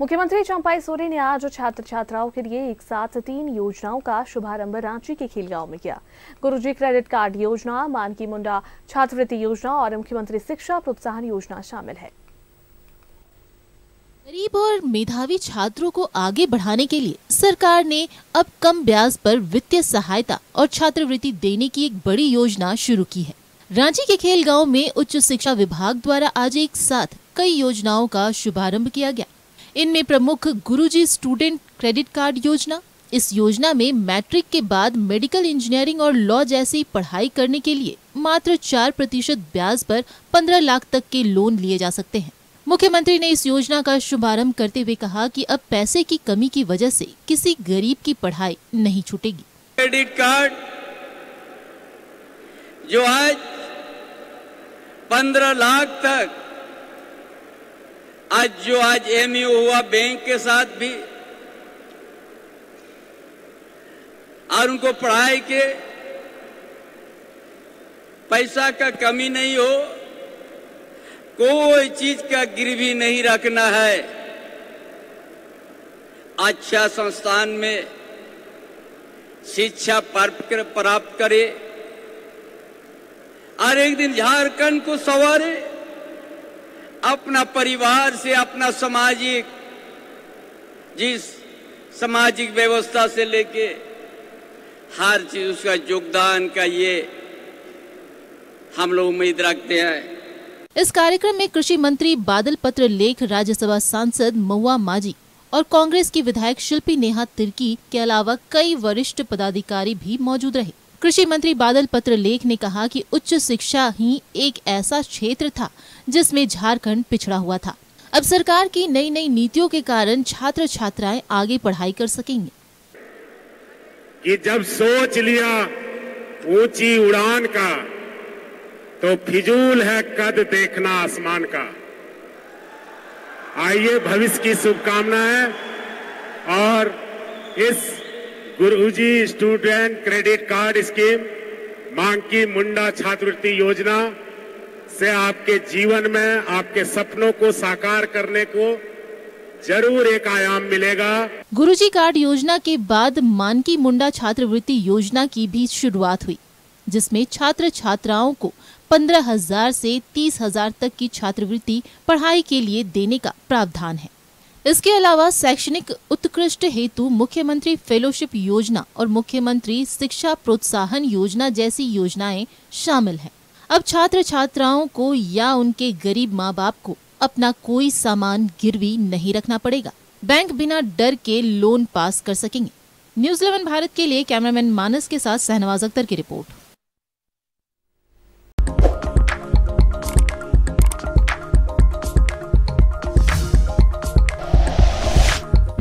मुख्यमंत्री चंपाई सोरेन ने आज छात्र छात्राओं के लिए एक साथ तीन योजनाओं का शुभारंभ रांची के खेलगांव में किया। गुरुजी क्रेडिट कार्ड योजना, मानकी मुंडा छात्रवृत्ति योजना और मुख्यमंत्री शिक्षा प्रोत्साहन योजना शामिल है। गरीब और मेधावी छात्रों को आगे बढ़ाने के लिए सरकार ने अब कम ब्याज पर वित्तीय सहायता और छात्रवृत्ति देने की एक बड़ी योजना शुरू की है। रांची के खेल गाँव में उच्च शिक्षा विभाग द्वारा आज एक साथ कई योजनाओं का शुभारंभ किया गया। इनमें प्रमुख गुरुजी स्टूडेंट क्रेडिट कार्ड योजना, इस योजना में मैट्रिक के बाद मेडिकल इंजीनियरिंग और लॉ जैसी पढ़ाई करने के लिए मात्र चार प्रतिशत ब्याज पर पंद्रह लाख तक के लोन लिए जा सकते हैं। मुख्यमंत्री ने इस योजना का शुभारंभ करते हुए कहा कि अब पैसे की कमी की वजह से किसी गरीब की पढ़ाई नहीं छूटेगी। क्रेडिट कार्ड जो आज पंद्रह लाख तक आज जो आज एमयू हुआ, बैंक के साथ भी, और उनको पढ़ाई के पैसा का कमी नहीं हो, कोई चीज़ का गिरवी नहीं रखना है। अच्छा संस्थान में शिक्षा प्राप्त करे और एक दिन झारखंड को सवारे अपना परिवार से, अपना सामाजिक, जिस सामाजिक व्यवस्था से लेके हर चीज़ उसका योगदान का ये हम लोग उम्मीद रखते हैं। इस कार्यक्रम में कृषि मंत्री बादल पत्र लेख, राज्यसभा सांसद महुआ माजी और कांग्रेस की विधायक शिल्पी नेहा तिर्की के अलावा कई वरिष्ठ पदाधिकारी भी मौजूद रहे। कृषि मंत्री बादल पत्र लेख ने कहा कि उच्च शिक्षा ही एक ऐसा क्षेत्र था जिसमें झारखंड पिछड़ा हुआ था। अब सरकार की नई नई नीतियों के कारण छात्र छात्राएँ आगे पढ़ाई कर सकेंगे। कि जब सोच लिया ऊँची उड़ान का तो फिजूल है कद देखना आसमान का। आइए, भविष्य की शुभकामना है और इस Guruji student credit card scheme Manki Munda छात्रवृत्ति योजना से आपके जीवन में, आपके सपनों को साकार करने को ज़रूर एक आयाम मिलेगा। गुरुजी, कार्ड योजना के बाद मानकी मुंडा छात्रवृत्ति योजना की भी शुरुआत हुई, जिसमें छात्र छात्राओं को पंद्रह हज़ार से तीस हज़ार तक की छात्रवृत्ति पढ़ाई के लिए देने का प्रावधान है। इसके अलावा शैक्षणिक उत्कृष्ट हेतु मुख्यमंत्री फेलोशिप योजना और मुख्यमंत्री शिक्षा प्रोत्साहन योजना जैसी योजनाएँ शामिल हैं। अब छात्र छात्राओं को या उनके गरीब माँ बाप को अपना कोई सामान गिरवी नहीं रखना पड़ेगा। बैंक बिना डर के लोन पास कर सकेंगे। न्यूज़ इलेवन भारत के लिए कैमरामैन मानस के साथ सहनवाज अख्तर की रिपोर्ट।